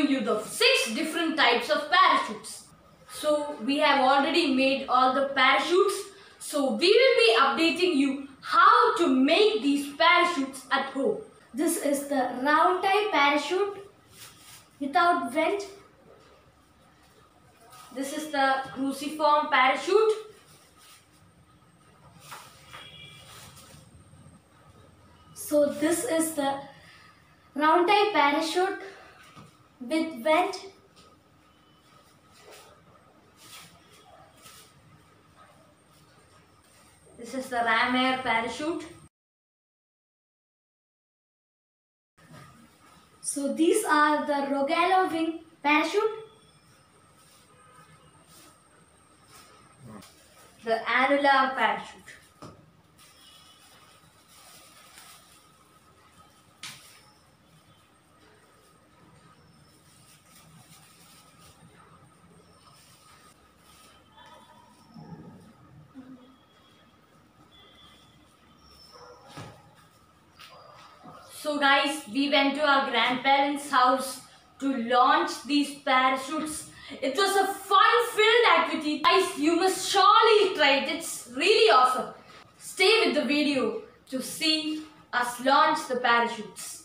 give you the six different types of parachutes. So we have already made all the parachutes. So we will be updating you how to make these parachutes at home. This is the round type parachute without vent. This is the cruciform parachute. So this is the round type parachute with vent. This is the ram air parachute. So these are the Rogallo wing parachute. The annular parachute. So guys, we went to our grandparents' house to launch these parachutes. It was a fun-filled activity. Guys, you must surely try it. It's really awesome. Stay with the video to see us launch the parachutes.